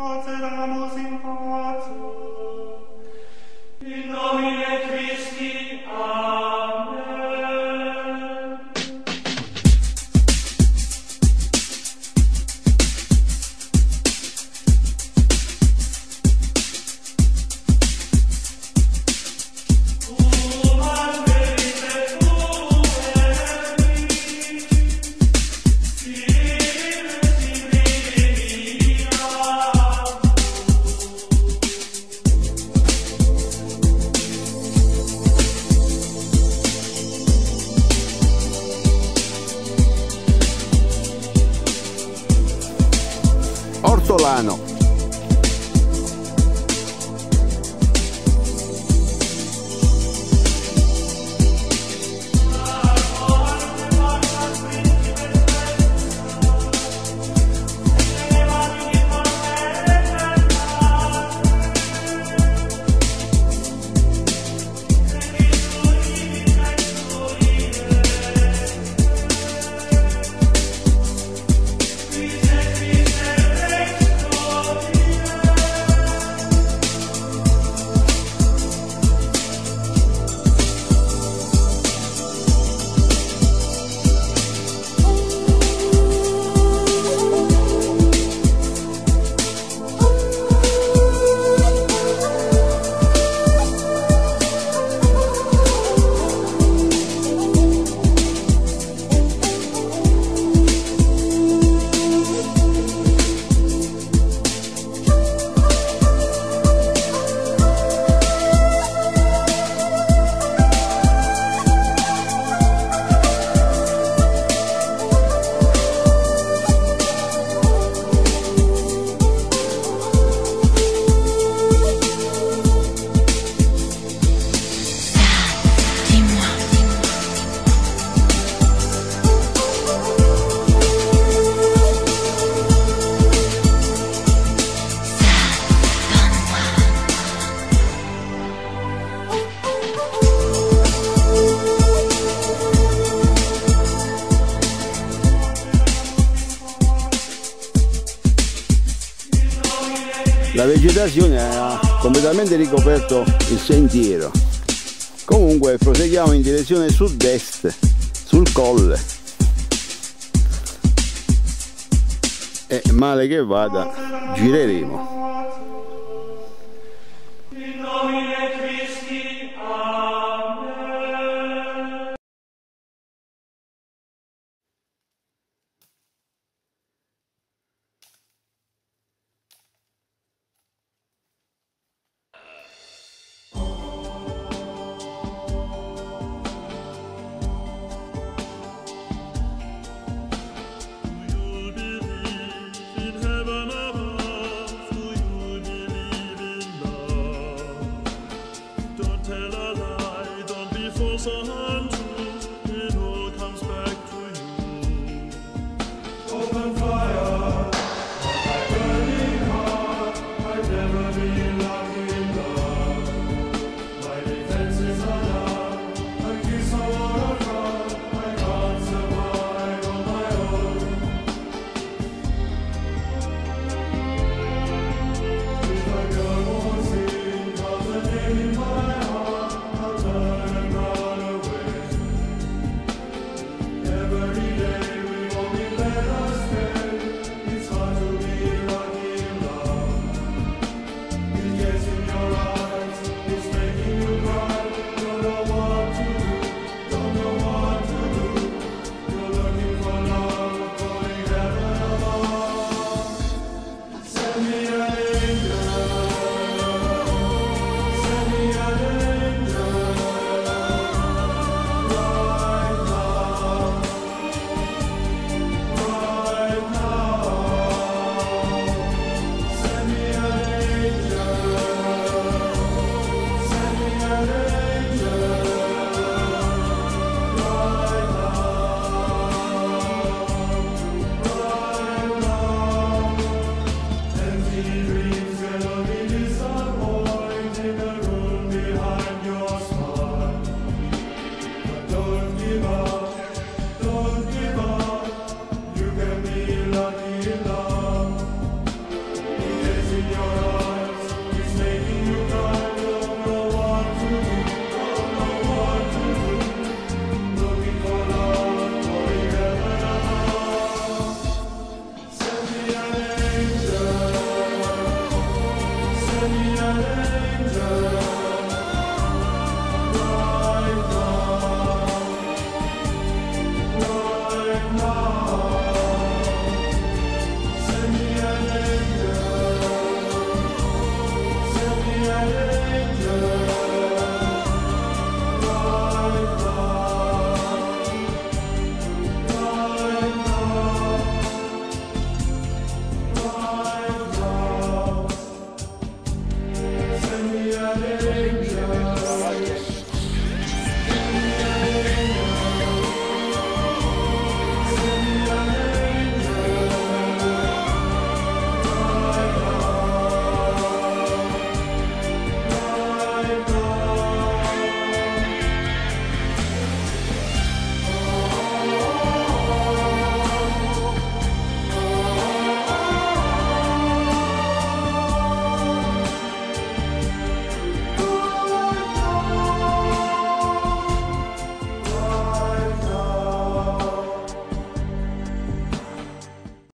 Pater amus in pace. un an. la vegetazione ha completamente ricoperto il sentiero. Comunque proseguiamo in direzione sud-est, sul colle. E male che vada, gireremo.